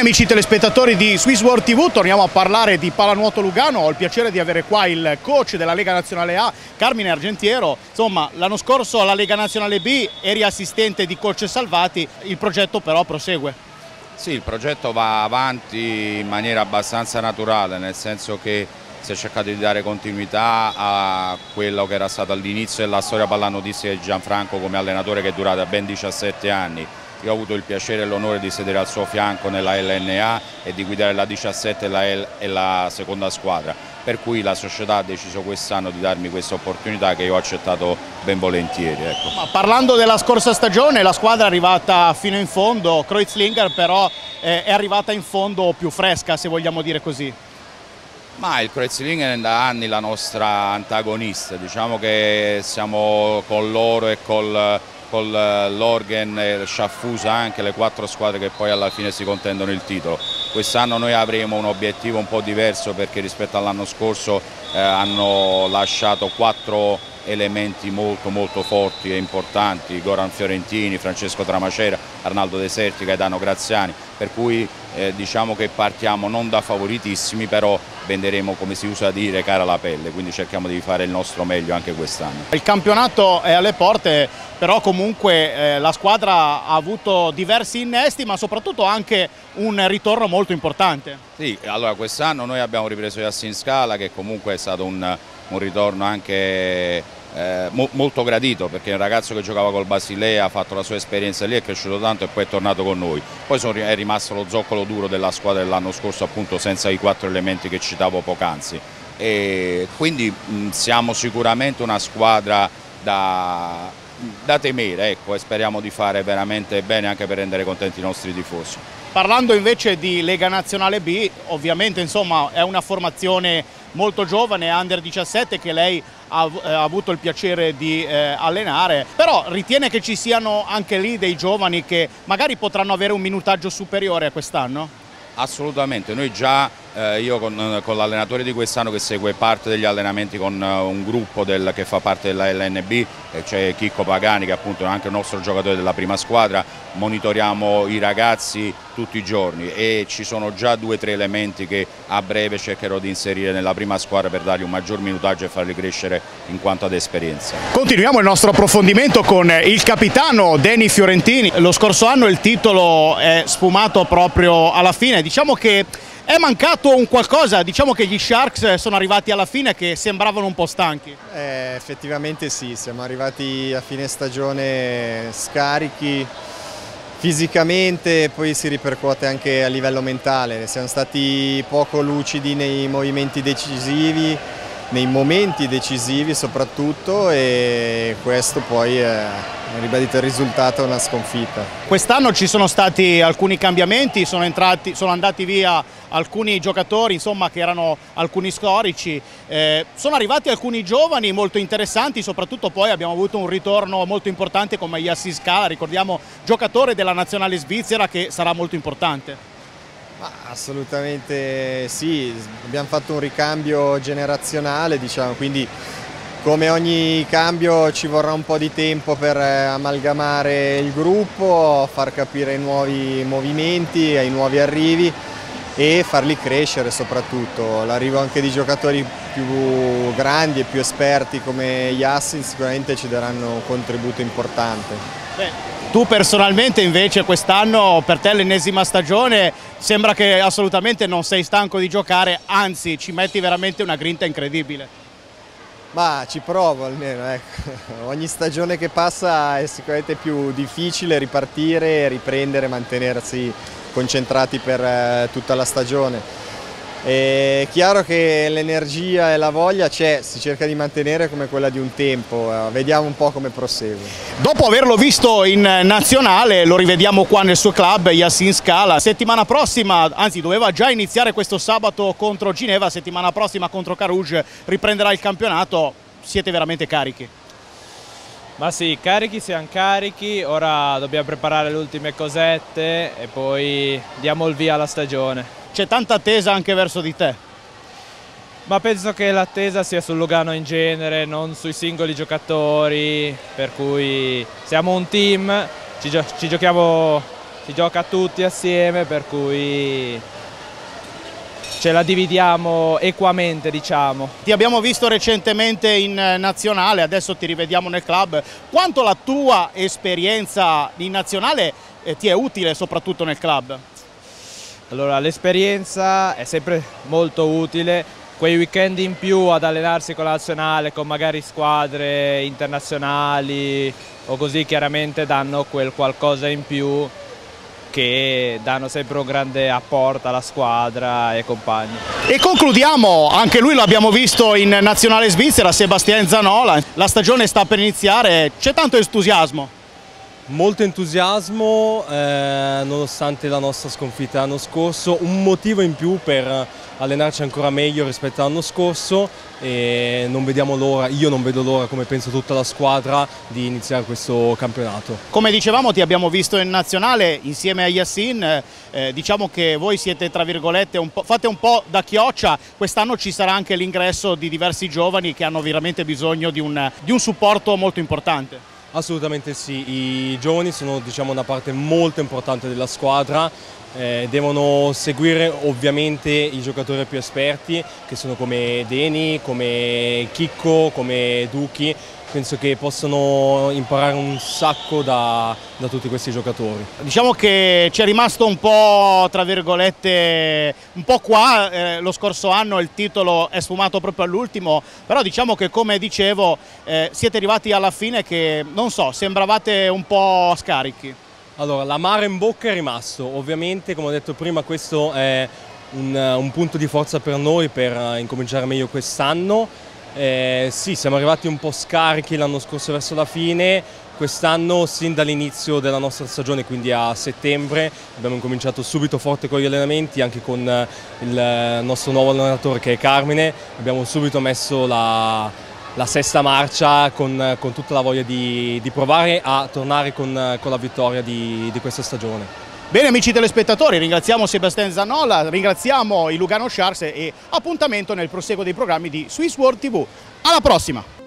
amici telespettatori di Swiss World TV, torniamo a parlare di pallanuoto Lugano, ho il piacere di avere qua il coach della Lega Nazionale A, Carmine Argentiero, insomma l'anno scorso alla Lega Nazionale B eri assistente di coach Salvati, il progetto però prosegue. Sì, il progetto va avanti in maniera abbastanza naturale, nel senso che si è cercato di dare continuità a quello che era stato all'inizio della storia pallanuotistica di Gianfranco come allenatore che è durata ben 17 anni io ho avuto il piacere e l'onore di sedere al suo fianco nella LNA e di guidare la 17 e la, L e la seconda squadra, per cui la società ha deciso quest'anno di darmi questa opportunità che io ho accettato ben volentieri. Ecco. Ma parlando della scorsa stagione, la squadra è arrivata fino in fondo, Kreuzlinger però eh, è arrivata in fondo più fresca se vogliamo dire così. Ma il Kreuzlinger è da anni la nostra antagonista, diciamo che siamo con loro e col con eh, l'Orgen e il Sciaffusa anche le quattro squadre che poi alla fine si contendono il titolo. Quest'anno noi avremo un obiettivo un po' diverso perché rispetto all'anno scorso eh, hanno lasciato quattro elementi molto molto forti e importanti, Goran Fiorentini, Francesco Tramacera, Arnaldo Deserti, Gaetano Graziani, per cui eh, diciamo che partiamo non da favoritissimi, però venderemo come si usa dire cara la pelle, quindi cerchiamo di fare il nostro meglio anche quest'anno. Il campionato è alle porte, però comunque eh, la squadra ha avuto diversi innesti, ma soprattutto anche un ritorno molto importante. Sì, allora quest'anno noi abbiamo ripreso Yassin Scala che comunque è stato un, un ritorno anche eh, mo molto gradito perché è un ragazzo che giocava col Basilea, ha fatto la sua esperienza lì, è cresciuto tanto e poi è tornato con noi. Poi sono, è rimasto lo zoccolo duro della squadra dell'anno scorso appunto senza i quattro elementi che citavo poc'anzi. Quindi mh, siamo sicuramente una squadra da, da temere ecco, e speriamo di fare veramente bene anche per rendere contenti i nostri tifosi. Parlando invece di Lega Nazionale B, ovviamente insomma, è una formazione molto giovane, under 17, che lei ha, eh, avuto il piacere di eh, allenare, però ritiene che ci siano anche lì dei giovani che magari potranno avere un minutaggio superiore a quest'anno? Assolutamente, noi già eh, io con, con l'allenatore di quest'anno che segue parte degli allenamenti con uh, un gruppo del, che fa parte della LNB, eh, c'è Chicco Pagani che appunto è anche il nostro giocatore della prima squadra, monitoriamo i ragazzi tutti i giorni e ci sono già due o tre elementi che a breve cercherò di inserire nella prima squadra per dargli un maggior minutaggio e farli crescere in quanto ad esperienza. Continuiamo il nostro approfondimento con il capitano Deni Fiorentini, lo scorso anno il titolo è sfumato proprio alla fine, diciamo che è mancato un qualcosa, diciamo che gli Sharks sono arrivati alla fine che sembravano un po' stanchi. Eh, effettivamente sì, siamo arrivati a fine stagione scarichi fisicamente, poi si ripercuote anche a livello mentale, siamo stati poco lucidi nei movimenti decisivi, nei momenti decisivi soprattutto e questo poi è ribadito il risultato è una sconfitta. Quest'anno ci sono stati alcuni cambiamenti, sono, entrati, sono andati via alcuni giocatori insomma, che erano alcuni storici, eh, sono arrivati alcuni giovani molto interessanti, soprattutto poi abbiamo avuto un ritorno molto importante come Yassis Scala, ricordiamo giocatore della nazionale svizzera che sarà molto importante. Assolutamente sì, abbiamo fatto un ricambio generazionale, diciamo, quindi come ogni cambio ci vorrà un po' di tempo per eh, amalgamare il gruppo, far capire i nuovi movimenti, ai nuovi arrivi e farli crescere soprattutto. L'arrivo anche di giocatori più grandi e più esperti come Yassin sicuramente ci daranno un contributo importante. Tu personalmente invece quest'anno per te l'ennesima stagione sembra che assolutamente non sei stanco di giocare, anzi ci metti veramente una grinta incredibile. Ma ci provo almeno, ecco. ogni stagione che passa è sicuramente più difficile ripartire, riprendere, mantenersi concentrati per eh, tutta la stagione. È chiaro che l'energia e la voglia c'è, si cerca di mantenere come quella di un tempo, eh, vediamo un po' come prosegue. Dopo averlo visto in nazionale, lo rivediamo qua nel suo club, Yassin Scala. Settimana prossima, anzi doveva già iniziare questo sabato contro Ginevra, settimana prossima contro Carouge riprenderà il campionato, siete veramente carichi? Ma sì, carichi siamo carichi, ora dobbiamo preparare le ultime cosette e poi diamo il via alla stagione c'è tanta attesa anche verso di te. Ma penso che l'attesa sia sul Lugano in genere, non sui singoli giocatori, per cui siamo un team, ci, gio ci giochiamo si gioca tutti assieme per cui ce la dividiamo equamente diciamo. Ti abbiamo visto recentemente in nazionale, adesso ti rivediamo nel club. Quanto la tua esperienza in nazionale eh, ti è utile soprattutto nel club? Allora l'esperienza è sempre molto utile, quei weekend in più ad allenarsi con la nazionale, con magari squadre internazionali o così chiaramente danno quel qualcosa in più che danno sempre un grande apporto alla squadra e ai compagni. E concludiamo, anche lui l'abbiamo visto in nazionale svizzera, Sebastien Zanola, la stagione sta per iniziare, c'è tanto entusiasmo? Molto entusiasmo eh, nonostante la nostra sconfitta l'anno scorso, un motivo in più per allenarci ancora meglio rispetto all'anno scorso e non vediamo l'ora, io non vedo l'ora come penso tutta la squadra di iniziare questo campionato. Come dicevamo ti abbiamo visto in nazionale insieme a Yassin, eh, diciamo che voi siete tra virgolette, un fate un po' da chioccia, quest'anno ci sarà anche l'ingresso di diversi giovani che hanno veramente bisogno di un, di un supporto molto importante. Assolutamente sì, i giovani sono diciamo, una parte molto importante della squadra, eh, devono seguire ovviamente i giocatori più esperti che sono come Deni, come Chicco, come Duchi penso che possano imparare un sacco da, da tutti questi giocatori. Diciamo che ci è rimasto un po' tra virgolette, un po' qua, eh, lo scorso anno il titolo è sfumato proprio all'ultimo, però diciamo che come dicevo eh, siete arrivati alla fine che non so, sembravate un po' scarichi. Allora, l'amaro in bocca è rimasto, ovviamente come ho detto prima questo è un, un punto di forza per noi per incominciare meglio quest'anno. Eh, sì, siamo arrivati un po' scarichi l'anno scorso verso la fine, quest'anno sin dall'inizio della nostra stagione, quindi a settembre, abbiamo incominciato subito forte con gli allenamenti, anche con eh, il nostro nuovo allenatore che è Carmine, abbiamo subito messo la, la sesta marcia con, con, tutta la voglia di, di provare a tornare con, con la vittoria di, di questa stagione. Bene amici telespettatori, ringraziamo Sebastian Zanola, ringraziamo i Lugano Sharks e appuntamento nel proseguo dei programmi di Swiss World TV. Alla prossima!